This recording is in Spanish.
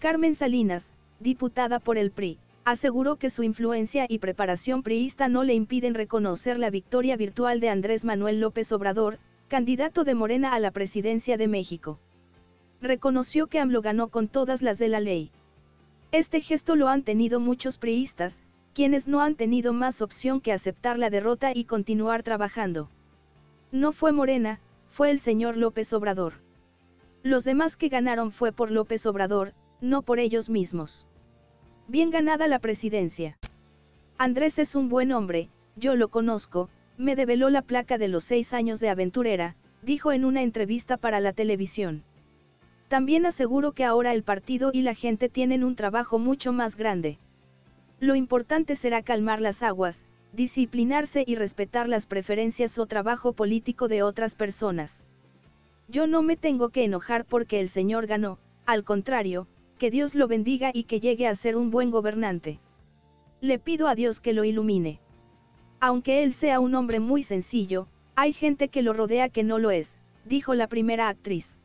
Carmen Salinas, diputada por el PRI, aseguró que su influencia y preparación priista no le impiden reconocer la victoria virtual de Andrés Manuel López Obrador, candidato de Morena a la presidencia de México. Reconoció que AMLO ganó con todas las de la ley. Este gesto lo han tenido muchos priistas, quienes no han tenido más opción que aceptar la derrota y continuar trabajando. No fue Morena, fue el señor López Obrador. Los demás que ganaron fue por López Obrador, no por ellos mismos. Bien ganada la presidencia. Andrés es un buen hombre, yo lo conozco, me develó la placa de los seis años de aventurera, dijo en una entrevista para la televisión. También aseguro que ahora el partido y la gente tienen un trabajo mucho más grande. Lo importante será calmar las aguas, disciplinarse y respetar las preferencias o trabajo político de otras personas. Yo no me tengo que enojar porque el Señor ganó, al contrario, que Dios lo bendiga y que llegue a ser un buen gobernante. Le pido a Dios que lo ilumine. Aunque él sea un hombre muy sencillo, hay gente que lo rodea que no lo es, dijo la primera actriz.